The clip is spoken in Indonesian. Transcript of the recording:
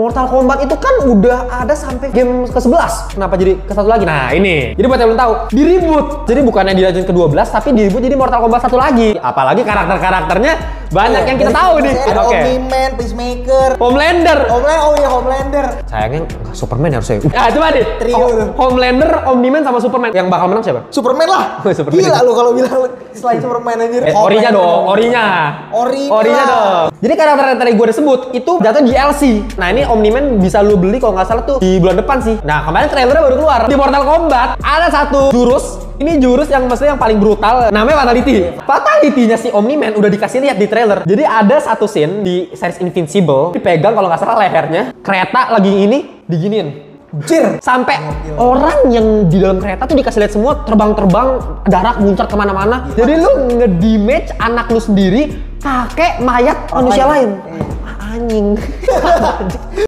Mortal Kombat itu kan udah ada sampai game ke-11. Kenapa jadi ke satu lagi? Nah, ini. Jadi buat yang belum tahu, di reboot. Jadi bukannya di lanjut ke-12 tapi di reboot jadi Mortal Kombat satu lagi. Apalagi karakter-karakternya banyak yang kita tahu nih. Ada Oke. Omni-Man, Peacemaker, Homelander. Homelander, oh iya Homelander. Sayangnya Superman harusnya. Ah, coba deh. Trio. Homelander, Omni-Man sama Superman. Yang bakal menang siapa? Superman lah. Oh, Superman. Gila lu kalau bilang selain Superman anjir. Eh, orinya dong, orinya. Ori Orinya dong. Jadi karakter yang tadi gue udah sebut itu jatuh di DLC. Nah ini Omni-Man bisa lu beli kalau nggak salah tuh di bulan depan sih. Nah kemarin trailernya baru keluar. Di Mortal Kombat ada satu jurus. Ini jurus yang maksudnya yang paling brutal. Namanya Fatality. Fatality-nya si Omni-Man udah dikasih lihat di trailer. Jadi ada satu scene di series Invincible. Dipegang kalau nggak salah lehernya. Kereta lagi ini diginiin. Jir. Sampai orang yang di dalam kereta tuh dikasih lihat semua terbang-terbang, darah muncrat ke mana-mana. Jadi lu ngedamage anak lu sendiri, kakek mayat manusia lain. Iya. Anjing.